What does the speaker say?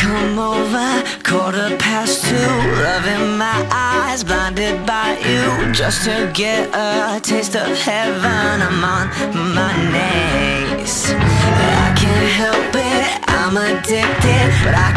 come over, quarter past two. Love in my eyes, blinded by you. Just to get a taste of heaven, I'm on my knees. I can't help it, I'm addicted, but I